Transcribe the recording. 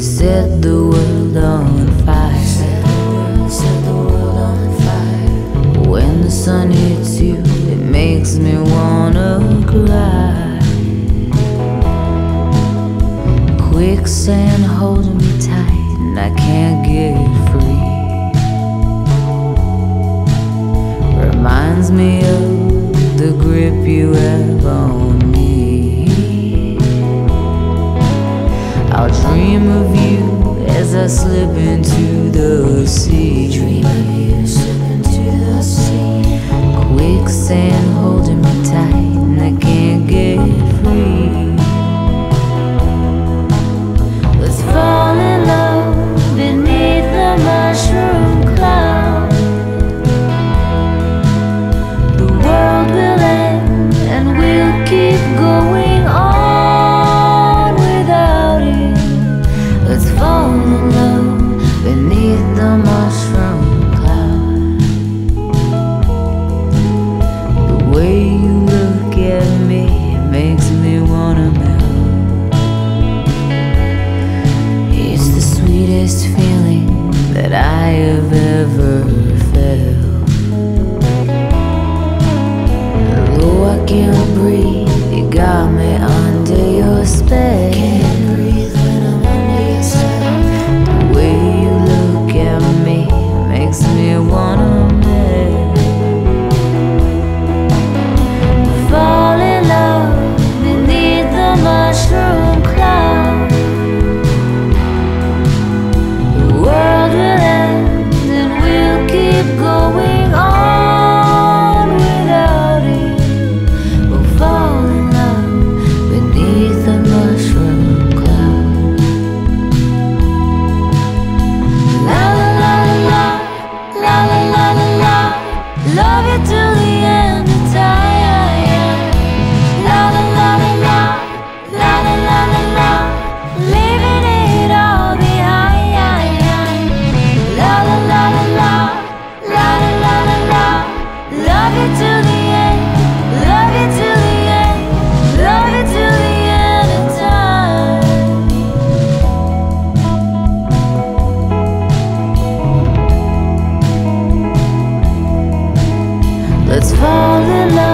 Set the world on fire. Set the world on fire. When the sun hits you, it makes me wanna cry. Quicksand holding me tight, and I can't get free. Reminds me of the grip you have on dream of you as I slip into the sea. Dream of you, slip into the sea. Quicksand holding me tight, and I can't get free. Let's fall in love beneath the mushroom cloud. The world will end and we'll keep going mushroom cloud. The way you look at me makes me wanna melt. It's the sweetest feeling that I have ever what's falling